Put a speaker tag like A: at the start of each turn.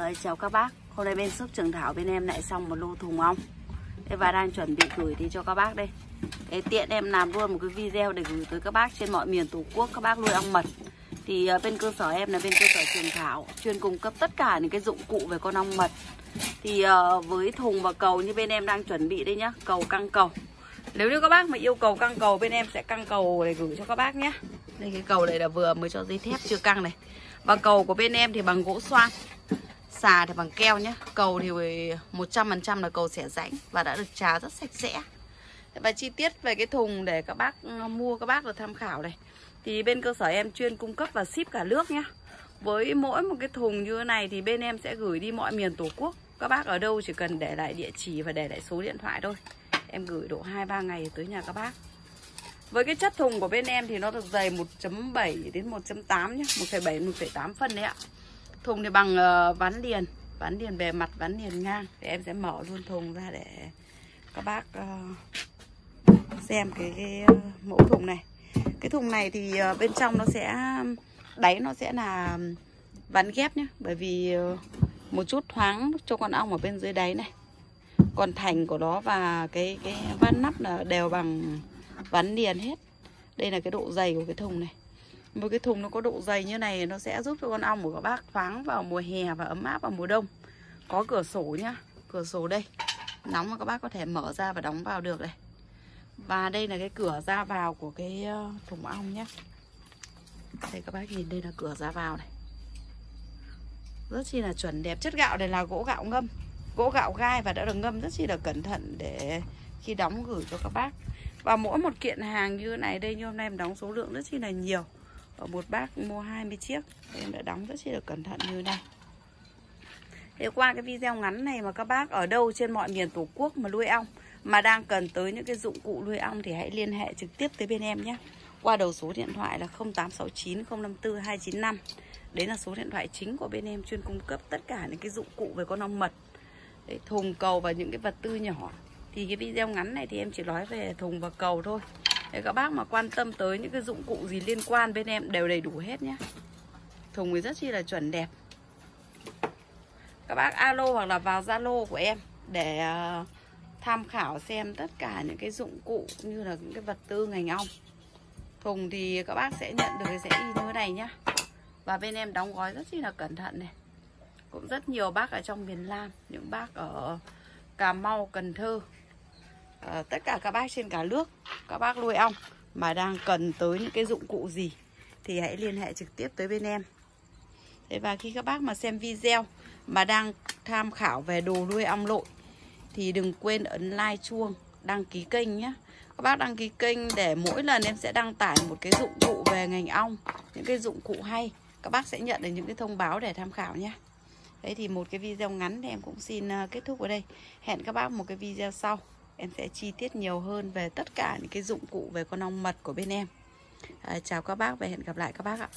A: Đấy, chào các bác. Hôm nay bên shop Trường Thảo bên em lại xong một lô thùng ong Đây Và đang chuẩn bị gửi đi cho các bác đây. Để Tiện em làm luôn một cái video để gửi tới các bác trên mọi miền Tổ quốc Các bác nuôi ong mật. Thì uh, bên cơ sở em là bên cơ sở Trường Thảo Chuyên cung cấp tất cả những cái dụng cụ về con ong mật. Thì uh, với thùng và cầu như bên em đang chuẩn bị đây nhá Cầu căng cầu. Nếu như các bác mà yêu cầu căng cầu bên em sẽ căng cầu để gửi cho các bác nhé Đây cái cầu này là vừa mới cho dây thép chưa căng này. Và cầu của bên em thì bằng gỗ xoan xà thì bằng keo nhé cầu thì 100% là cầu xẻ rãnh và đã được trà rất sạch sẽ. Và chi tiết về cái thùng để các bác ừ, mua, các bác được tham khảo này. Thì bên cơ sở em chuyên cung cấp và ship cả nước nhé với mỗi một cái thùng như thế này thì bên em sẽ gửi đi mọi miền tổ quốc. Các bác ở đâu chỉ cần để lại địa chỉ và để lại số điện thoại thôi. Em gửi độ 2-3 ngày tới nhà các bác. Với cái chất thùng của bên em thì nó được dày 1.7 đến 1.8 nhé 1.7 1.8 phân đấy ạ. Thùng thì bằng uh, ván liền Ván liền bề mặt, ván liền ngang. Thì em sẽ mở luôn thùng ra để các bác uh, xem cái, cái uh, mẫu thùng này. Cái thùng này thì uh, bên trong nó sẽ Đáy nó sẽ là ván ghép nhé Bởi vì uh, một chút thoáng cho con ong ở bên dưới đáy này. Còn thành của nó và cái cái ván nắp là đều bằng ván liền hết. Đây là cái độ dày của cái thùng này một cái thùng nó có độ dày như này nó sẽ giúp cho con ong của các bác thoáng vào mùa hè và ấm áp vào mùa đông. Có cửa sổ nhá. Cửa sổ đây. Nóng mà các bác có thể mở ra và đóng vào được này. Và đây là cái cửa ra vào của cái ờ, thùng ong nhé đây, các bác nhìn đây là cửa ra vào này. Rất chi là chuẩn đẹp. Chất gạo này là gỗ gạo ngâm. Gỗ gạo gai và đã được ngâm rất chi là cẩn thận để khi đóng gửi cho các bác. Và mỗi một kiện hàng như này, đây như hôm nay em đóng số lượng rất chi là nhiều và một bác mua 20 chiếc. Em đã đóng rất chi là cẩn thận như này. Thế qua cái video ngắn này mà các bác ở đâu trên mọi miền tổ quốc mà nuôi ong mà đang cần tới những cái dụng cụ nuôi ong thì hãy liên hệ trực tiếp tới bên em nhé. Qua đầu số điện thoại là 0869 054 295 đấy là số điện thoại chính của bên em chuyên cung cấp tất cả những cái dụng cụ về con ong mật. Đấy, thùng cầu và những cái vật tư nhỏ. Thì cái video ngắn này thì em chỉ nói về thùng và cầu thôi để các bác mà quan tâm tới những cái dụng cụ gì liên quan bên em đều đầy đủ hết nhé Thùng thì rất chi là chuẩn đẹp. Các bác alo hoặc là vào Zalo của em Để à, tham khảo xem tất cả những cái dụng cụ Như là những cái vật tư ngành ong. Thùng thì các bác sẽ nhận được cái rẽ y như thế này nhá. Và bên em đóng gói rất chi là cẩn thận này. Cũng rất nhiều bác ở trong miền Nam Những bác ở Cà Mau, Cần Thơ à, tất cả các bác trên cả nước các bác nuôi ong mà đang cần tới những cái dụng cụ gì thì hãy liên hệ trực tiếp tới bên em. Thế và khi các bác mà xem video mà đang tham khảo về đồ nuôi ong lội thì đừng quên ấn like chuông đăng ký kênh nhé. Các bác đăng ký kênh để mỗi lần em sẽ đăng tải một cái dụng cụ về ngành ong những cái dụng cụ hay các bác sẽ nhận được những cái thông báo để tham khảo nhé. Đấy thì một cái video ngắn thì em cũng xin ờ, kết thúc ở đây. Hẹn các bác một cái video sau em sẽ chi tiết nhiều hơn về tất cả những cái dụng cụ về con ong mật của bên em. À, chào các bác và hẹn gặp lại các bác ạ.